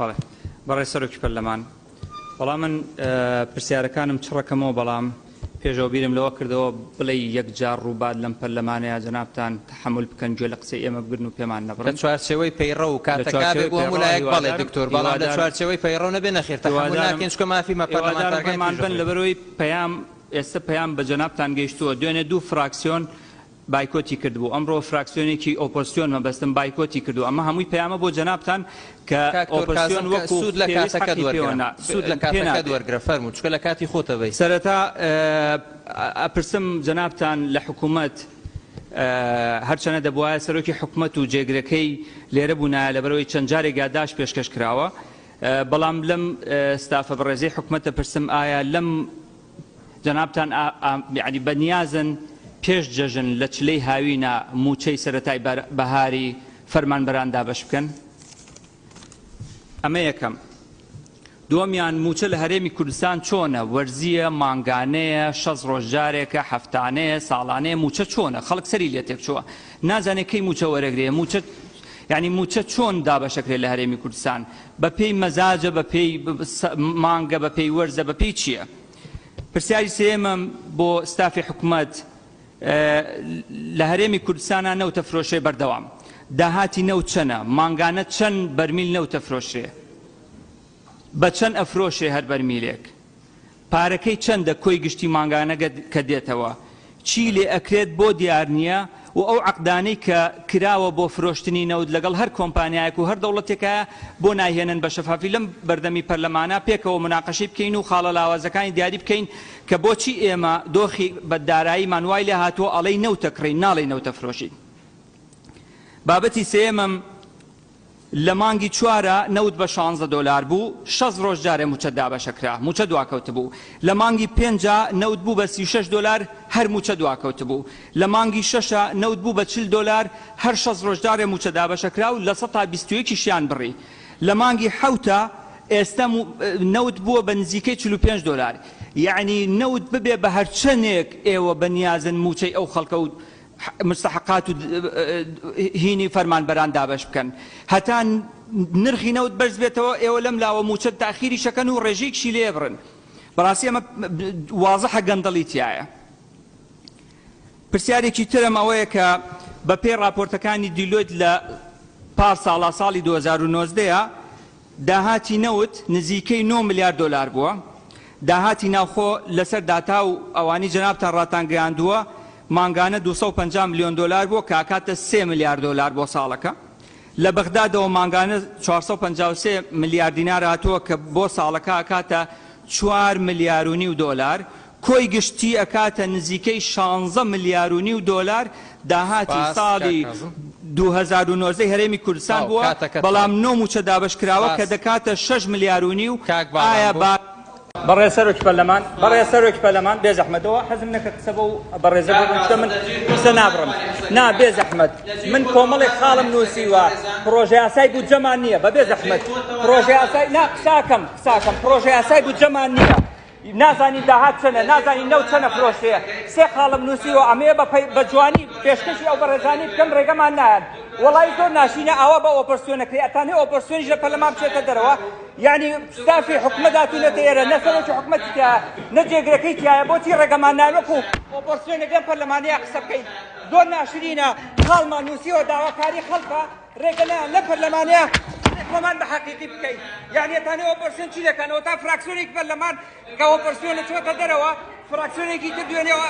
بەڵێ بەڕێ سەرۆکی پەرلەمان بەڵام من پرسیارەکانم چڕەکەمەوە بەڵام پێشەوە بیرم لەوە کردەوە بڵێ یەکجار ڕووبات لەم پەرلەمانەیە جەنابان تحمل بکەن گوێ لە قسەی ئێمە بگرن و پێمان نەبڕن چوارچەوەی پەیڕە و کاتەکەێک بەڵێ دکتۆر بەڵام لە چوارچەوەی پەیڕۆ نەبێ نەخێرتەوەکە مافی مەپەرلەمانەکەمان بن لەبەرەوەی پەیام ئێستا پەیام بە جەنابان گەیشتووە دوێنێ دوو فراکسیۆن بایکۆتی کردبوو ئەمڕۆ فراکسیۆنێکی ئۆپۆسیۆن مەبەستم بایکۆتی کردو ئەمە هەمووی پەیامە بۆ جەنابان کە ئۆپۆسیۆن سود لە کاسەکە سود لە کاتەکە دوەرگرە فەرمو چکە لە کاتی خۆتەوەی سەرەتا ئەپرسم جەنابان لە حکوومەت هەرچەنە دەبواە سەرۆکی حکوومەت و جێگرەکەی لێرە بوونا لەبەرەوەی چەند جارێک گاداش پێشکەش کراوە بەڵام لەم ستافە بەڕێزی حکوومەتە پرسم ئایا لەم جەنابان ینی بەنیازن پێش جەژن لە چلەی هاوینە موچەی سەتای بەهاری فەرمان بەراندا بەش بکەن ئەمە یەکەم دووەمیان موچە لە هەرێمی کوردستان چۆنە وەرزیە ماگانەیە شەز ڕۆژجارێکە هەفتانەیە ساڵانەیە موچە چۆنە خەڵک سەری لێ تێک چووە نازانێکەی موچە وەرەگرێ موچە ینی موچە چۆن دابەشەکرێت لە هەرێمی کوردستان بە پێی مەزاجە بە پێی مانگە بە پێی وەرزە بە پێی چییە؟ پرسیاری سێمەم بۆ ستافی حکوومەت لە هەرێمی کوردستانە نەوتە فرۆشێ بەردەوام داهاتی نەو چەنە ماگانە چەند بەرمیل نەوتە فرۆشێ بە چەند ئەفرۆشێ هەر بەرمیلێک پارەکەی چەندە کۆی گشتی ماگانە کە دێتەوە چی لێ ئەکرێت بۆ دیار نییە و ئەو عقدانەی کە کراوە بۆ فرۆشتنی نەود لەگەڵ هەر کۆمپانیایك و هەر دەوڵەتێکە بۆ ناهێنن بە شەفافی لەم بەردەمی پەرلەمانە پێکەوە مناقەشی بکەین و خاڵە لاوازەکانی دیاری بکەین کە بۆچی ئێمە دۆخی بەدارایی مانوای لێ هاتووە ئەڵەی نەوتەکڕین ناڵی نەوتەفرۆشی. بابەتی سێمەم لە مانگی چوارە نەوت بە 16 دلار بوو 6 ڕۆژ جارێ موچە دابەشەکرا موچە دواکەوت بوو لە مانگی پێنج نەوت بوو بە 36 دلار هەر موچە دواکەوت بوو لە مانگی شەشە نەوت بوو بە چل دلار هەر شە ڕۆژدارێ موچە دابەشەکرا و لە 1920 شیان بڕی لە مانگی حوتە ئێستا نەوت بووە بە نزیکەی 45 دلار یعنی نەوت ببێ بە هەرچەندێک ئێوە بەنیازن موچەی ئەو خەڵکە و مستحقات و هینی فەرمان بەران دابش بکەن هەتا نرخی نەوت بەرز بێتەوە ئێوە لەم لاوە موچە تاخیری شەکەن و ڕێژێکشی لێبرن بەڕاستی ئەمە وازە حەگەندەڵی تایە پرسیارێکی ترم ئەوەیە کە بە پێی راپۆرتەکانی دیلۆت لە پار ساڵا ساڵی 2009 داهاتی نەوت نزیکەی 9 میلیارد دلار بووە داهاتی ناوخۆ لەسەر داتا و ئەوانی جنابتان ڕاتانگەیاندووە مانگانە 250 میلیۆن دلار بۆ کاکاتە 3 میلیارد دلار بۆ ساڵەکە لە بەغدادەوە مانگانە 453 میلیارد دیینار هاتووە کە بۆ ساڵەکە کاتە 4 میلیارونی و دلار کۆی گشتی ئەکاتە نزیکەی 16 ملیارونی و دۆلار داهاتی ساڵی 2009 هەرێمی کوردستان بووە بەڵام نۆم وچە دابشکراوە کە دەکاتە 6 ملیارونی و ئایا با بەڕێسەرۆکی پەرلەمان بەڕێسەرۆکی پەرلەمان بێ زەحمەتەوە حەزم نەکە قسەبە و بەڕێزە من قسە نابڕم نا بێ زەحمەت من کۆمەڵێک خاڵم نووسیوە پرۆژه یاسای بوو جەمان نییە بە بێ زەحمەت پرۆژه یاسای نا قساکەم قساکەم پرۆژه یاسای بوو جەمان نییە نازانی داهات چەنە نازانی نەو چەنە فرۆشتەیە سێ خاڵم نووسیەوە ئەمەیە بەپی بەجوانی پێشکەشی ئەو بەڕێزانی بکەم ڕێگەمان نایەن وڵی زۆر ناشینە ئاوا بە ئۆپەرسیۆنەکەی ئەتانێ ئۆپەرسیۆنی لە پەلەمان بچێتە دەرەوە یعنی ستافی حکومەداتونەتە ئێرە نەسەرۆکی حکومەتیتیە نەجێگرەکەی تایە بۆچی ڕێگەمان نانوەکو ئۆپەرسیۆنەکەم پەرلەمانەیە قسە بکەین زۆر ناشرینە خاڵمان نووسیەوە داواکاری خەڵکە ڕێگەنە لە پەرلەمانەیە خۆمان بە حقیقی بکەین یانیێتانێ ئۆپەرسیۆن چی دەکەنەوە تا فراکسۆنێک بەر لەمان کە ئۆپەرسیۆنە چۆتە دەرەوە فراکسۆنێکی تر دوێنێەوە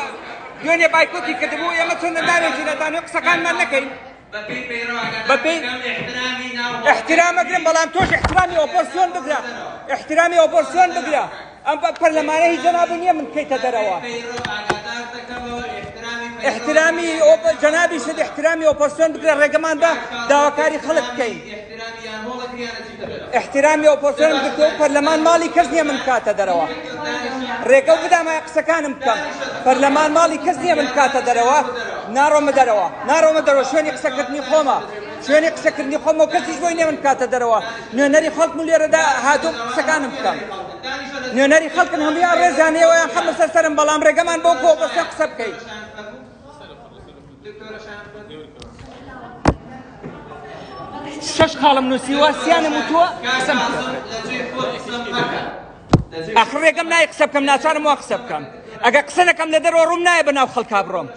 دوێنێ بایکۆتی کردبوو ئێمە چۆن نامێکی دەتانێ قسەکانمان نەکەین احترامەگرن بەڵام تۆش احترامی ئۆپۆسیۆن بگرە احترامی ئۆپۆسیۆن بگرە ئەم پەرلەمانە هیچ جەناب نییە من کەیتە دەرەوە احترامی جەنابی شت احترامی ئۆپۆسیۆن بگرە ڕێگەمان بە داواکاری خەڵک بکەین. احترامی ئۆپۆسیۆن گرتۆ پەرلەمان ماڵی کەس نییە من کاتە دەرەوە ڕێگە بدامای قسەکانم بکەم پەرلەمان ماڵی کەس نییە من کاتە دەرەوە ناڕۆمە دەرەوە ناڕۆمە دەرەوە شوێنی قسەکردنی خۆمە شوێنی قسەکردنی خۆمە کەسی بۆی نێ من کاتە دەرەوە نوێنەری خەڵکم لێرەدا هاتوو قسەکانم بکەم نوێنەری خەڵکن هەمویان ڕێزانەوەیان خەڵ لەسەر سەرم بەڵام ڕێگەمان بۆ کۆ بەسە قسە بکەیت. شش خاڵم نووسیوە سییانم وتووە ئەخڕێگەم نای قسە بکەم ناچارم وا قسە بکەم ئەگە قسە نەکەم لە دەرەوە ڕوم نایە بە ناو خەڵکا بڕۆم.